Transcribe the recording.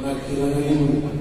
pernah